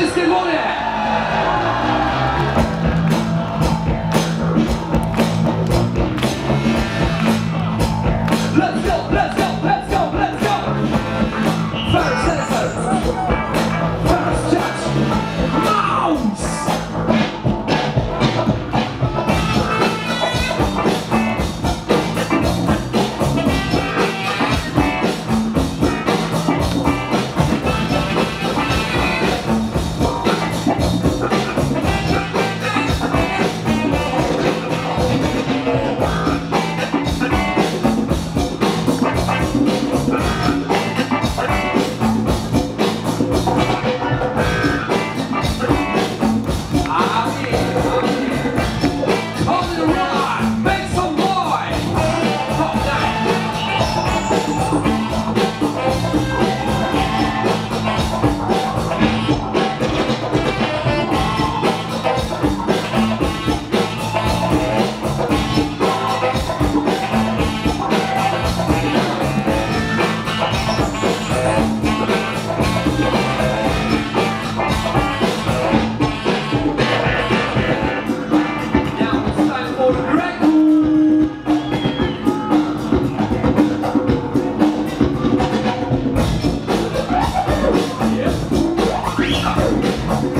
Let's go, let's go, let's go, let's go! First! First judge! Mouse! いいか。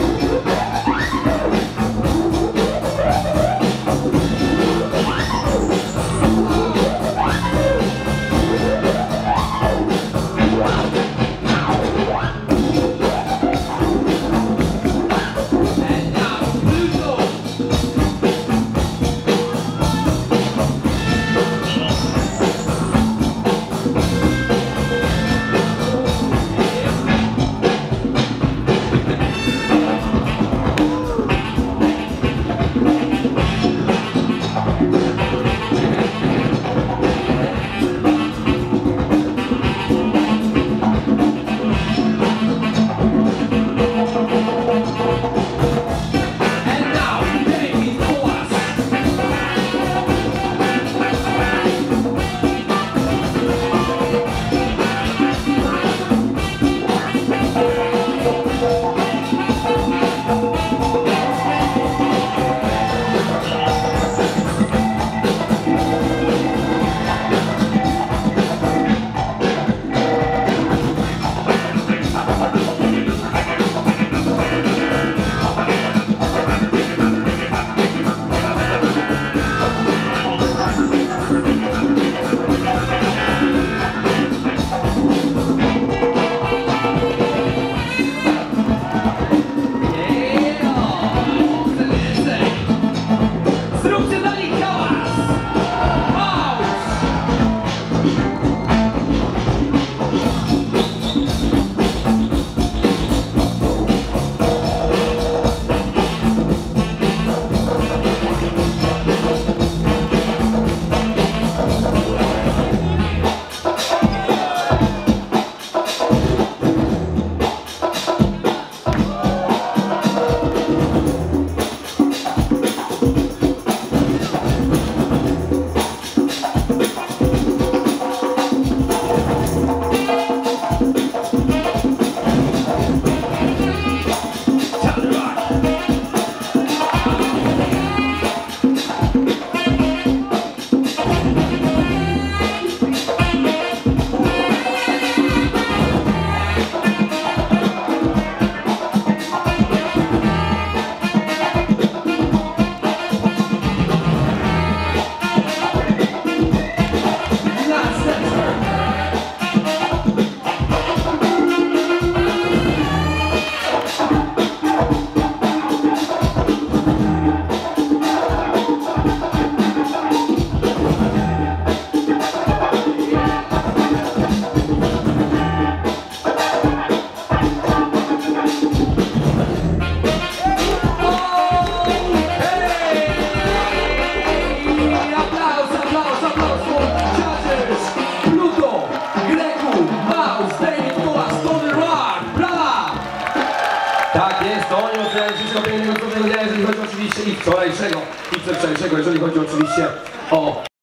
Oni oceniają wszystko pięknego, cudownego dnia, jeżeli chodzi oczywiście i wczorajszego, i przedwczorajszego, jeżeli chodzi oczywiście o